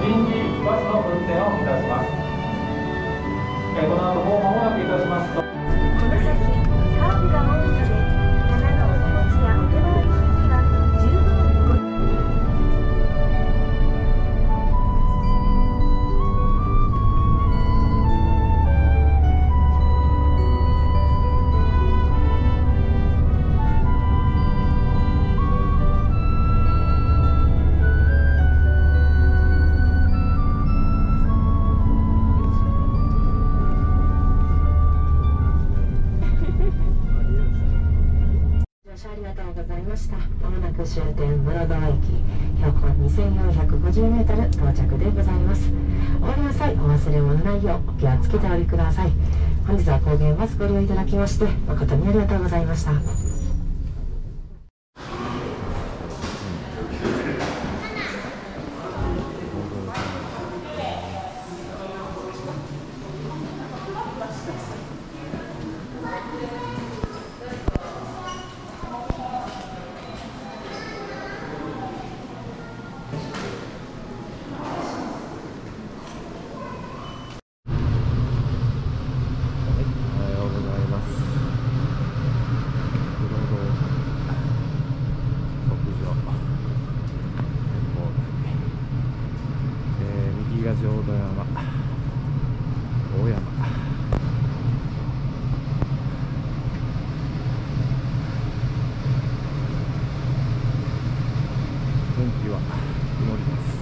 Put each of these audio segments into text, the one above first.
臨時バスの運転をいたします。えこの後もう間もなくいたします。終点室川駅、標高 2450m 到着でございます。お降りの際、お忘れ物ないようお気をつけてお降りください。本日は高原バスご利用いただきまして、誠にありがとうございました。おはようございます。黒道北上展望台、えー、右が浄土山、大山。天気は曇りです。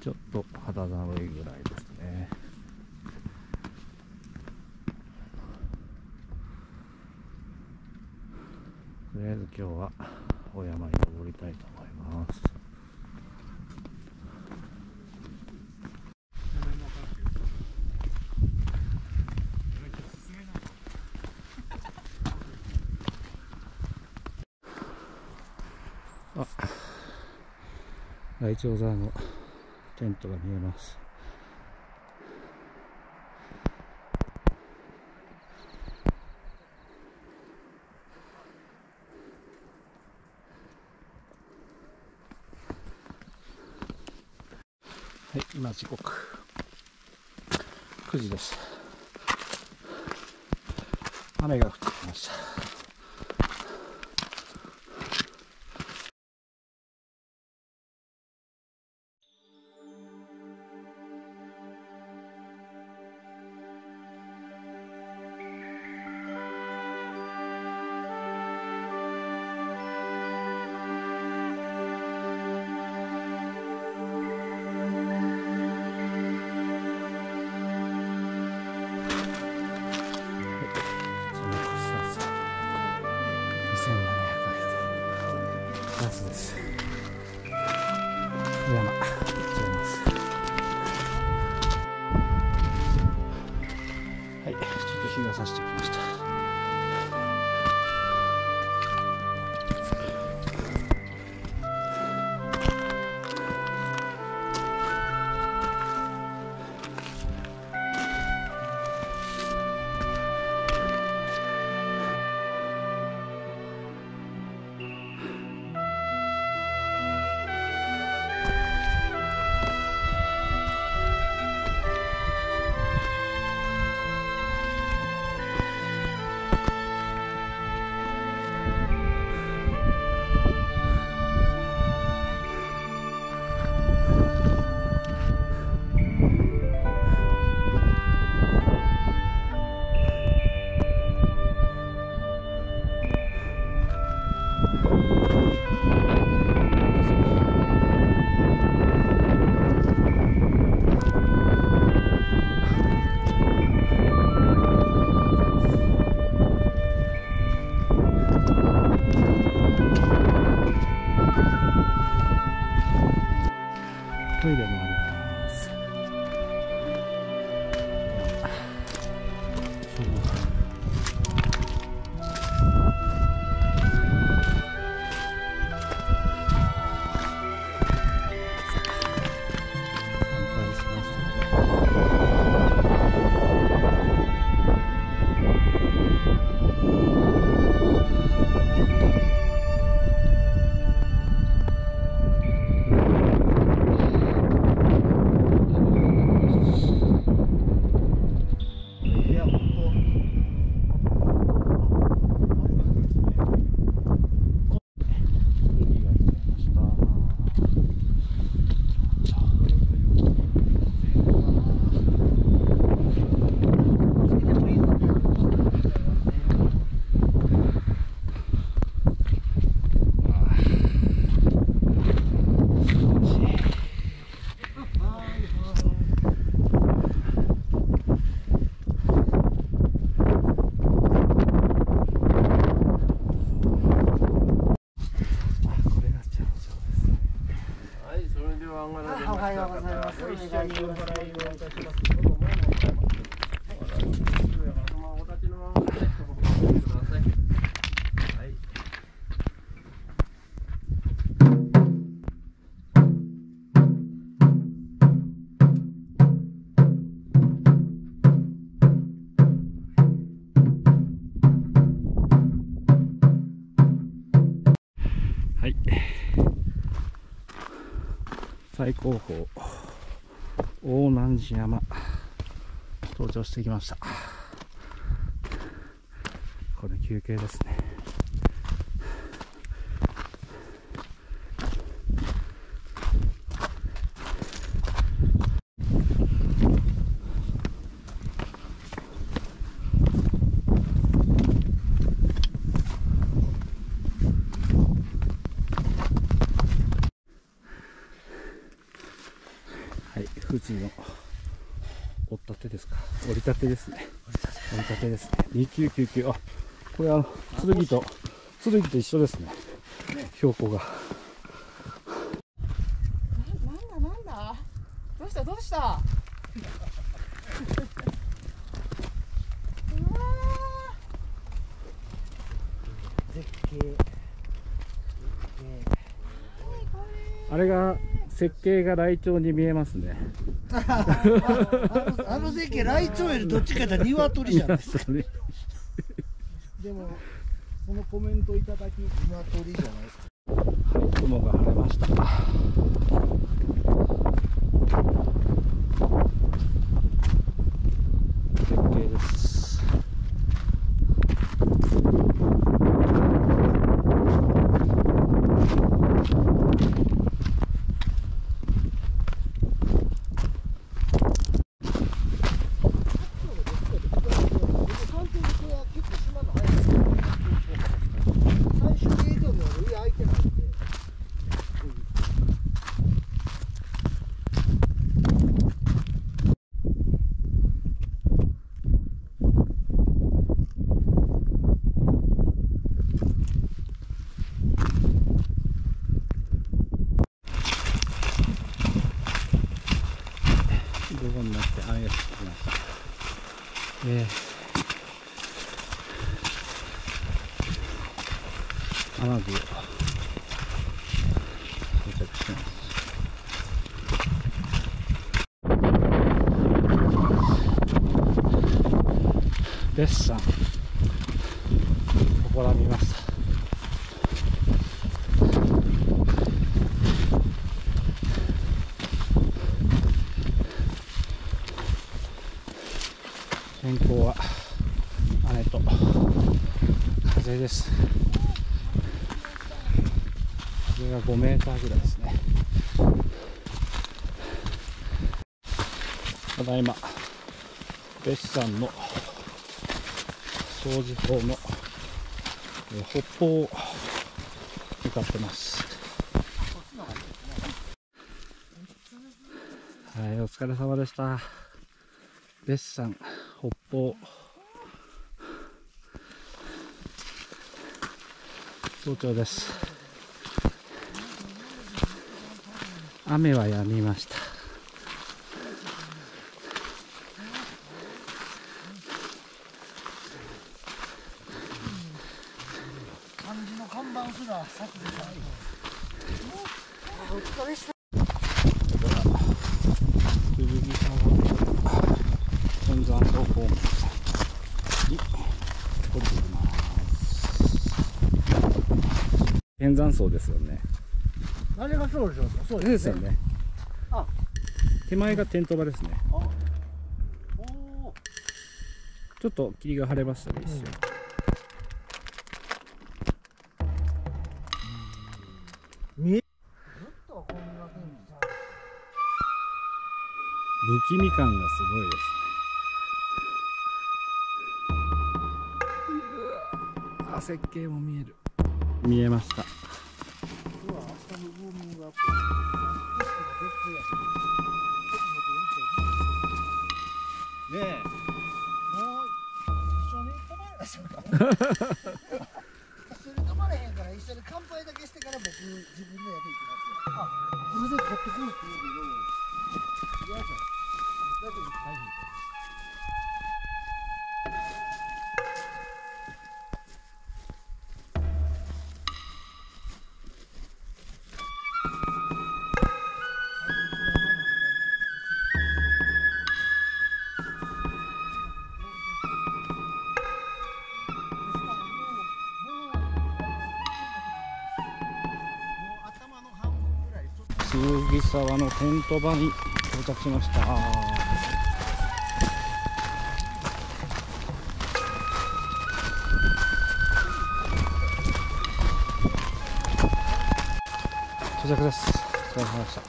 ちょっと肌寒いぐらいですね。とりあえず今日はお山に登りたいと思います。あ、ライチョウ沢のテントが見えます。はい、今時刻9時です。雨が降ってきました。トイレもあい。最高峰大南寺山。登頂してきました。これ休憩ですね。富士の折ったてですか。折りたてですね。折りたてですね。2999あこれあの剣と剣と一緒ですね。標高が。なんだなんだ。どうしたどうした。うわ絶景あれが設計がライチョウに見えますね。あのあの絶景ライチョウよりどっちかというと鶏じゃないですか。ね。でもそのコメントいただき鶏じゃないですか。はい雲が晴れました絶景です三点でこれは結構島の早いです最終営業日まで上空いてないんで午後になって雨が降ってきましたえー、雨具を装着してますデッサン。ここら見ました。天候は雨と。風です。風が5メーターぐらいですね。ただいま別山の掃除法のえー北方を向かってます。はいお疲れ様でした。別山北方早朝です。雨は止みました漢字の看板すら削除される剣沢本山荘方面に降りてきます天山荘ですよね。あれがそうでしょうか？そうですよね。あ。手前がテント場ですね。おおちょっと霧が晴れましたね一瞬、見え。ずっとこん不気味感がすごいですね。あ設計も見える見えました。ねえもう一緒に泊まりましょうか一緒に泊まれへんから一緒に乾杯だけしてから僕自分の宿行きますよあそれで取ってくるって言うけど嫌じゃんだけど大変沢のテント場に到着しました。到着です。お疲れ様でした。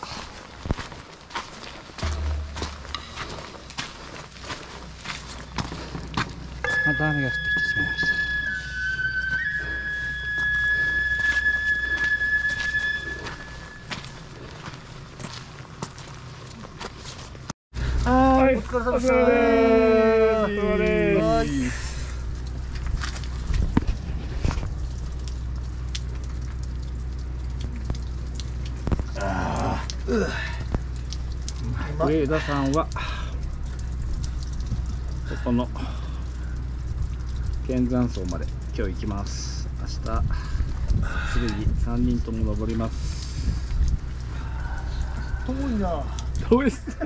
また雨が降って。疲れ様でした。お疲れ様はいです上田さんはここの剣山荘まで今日行きます明日剣3人とも登ります遠いな遠いです